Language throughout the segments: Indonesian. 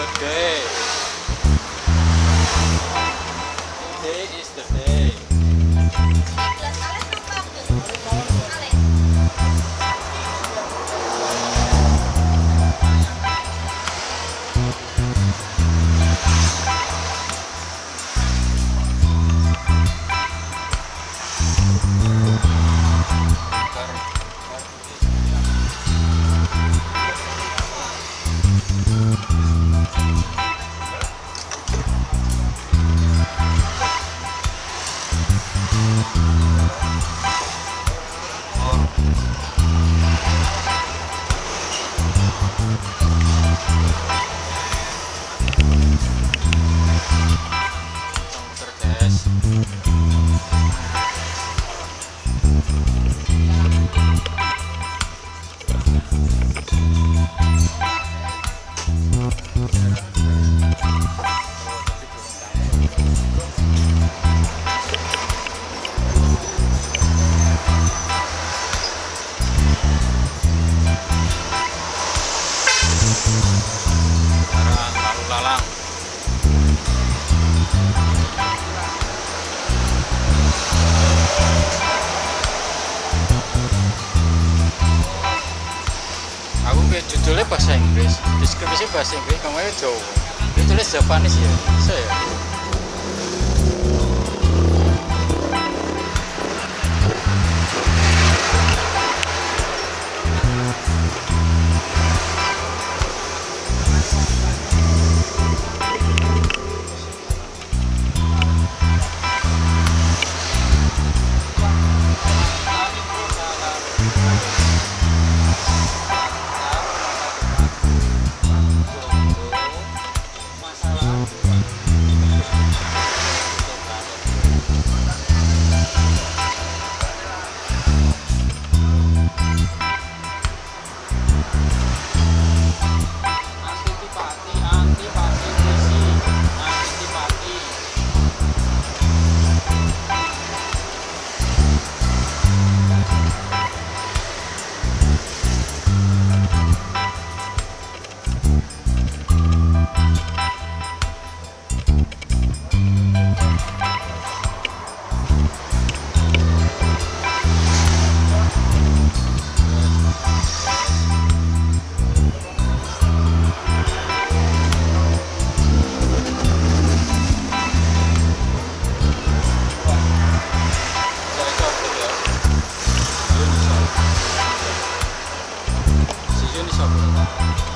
Good day. Bye. Judulnya bahasa Inggris, deskripsi bahasa Inggris, aja Jawa. Itu tulis Japanis ya, saya. したこ。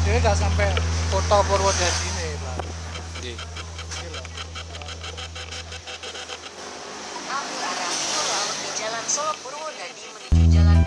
Dia nggak sampai kota Purwodadi ini. Ambil di Jalan Solo Purwodadi menuju Jalan.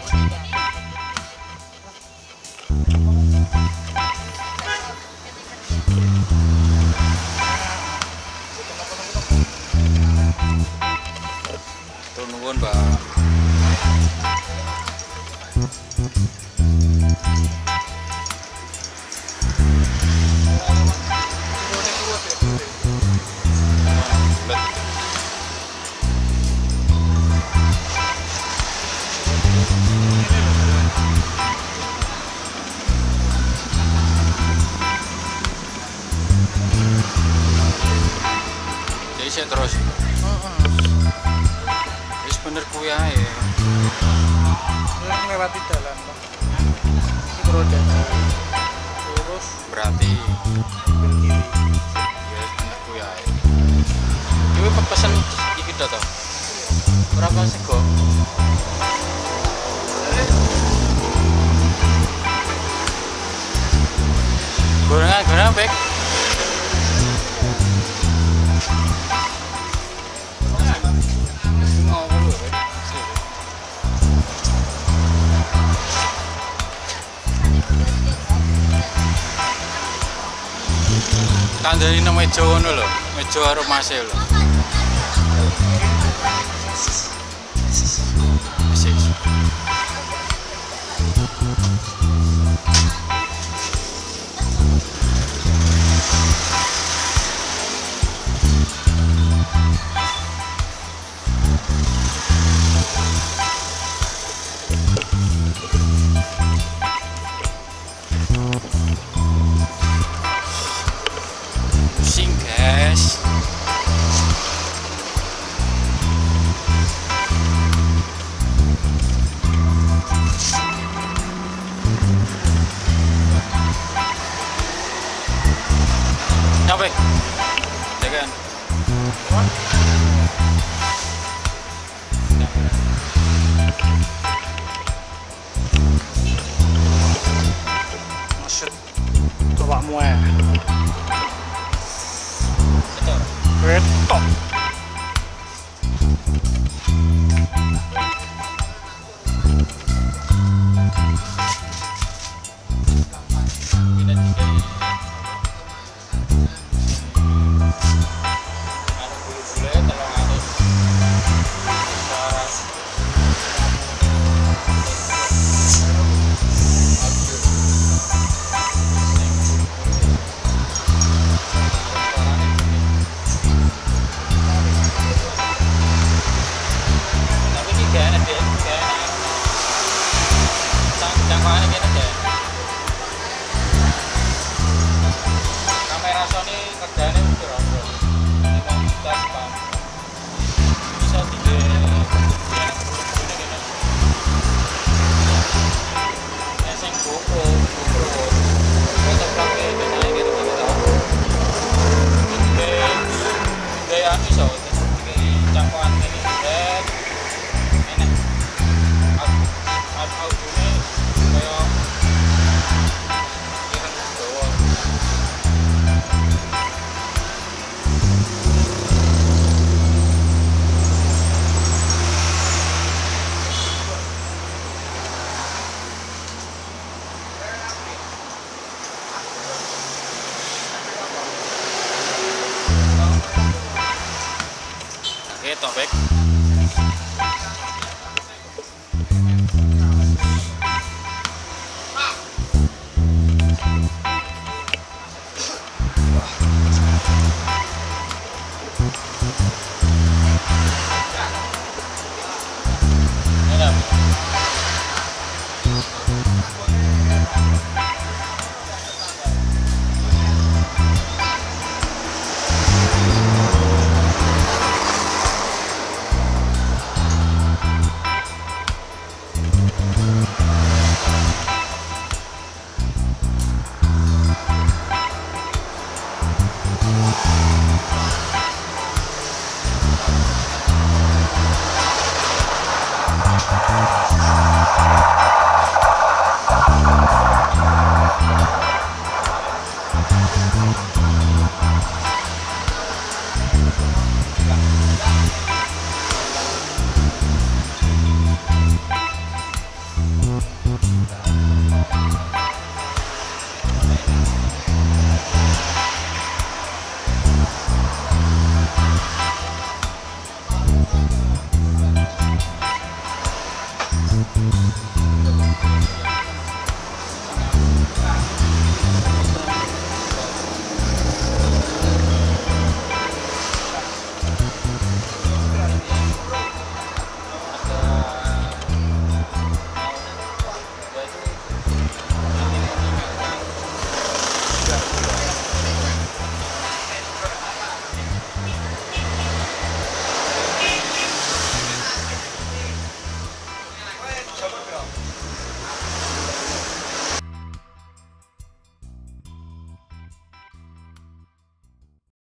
Bener kuwi ae. Ini melewati jalan, Pak. Ini Purwodadi. Terus Berarti kiri. ya bener kuwi ae. Iki pesen iki to to. Berapa sego? Gorengan gorengan baik. Bek. tandani nang meja ngono lho meja aromase lho. somewhere. We're top. 三十八 nog weg.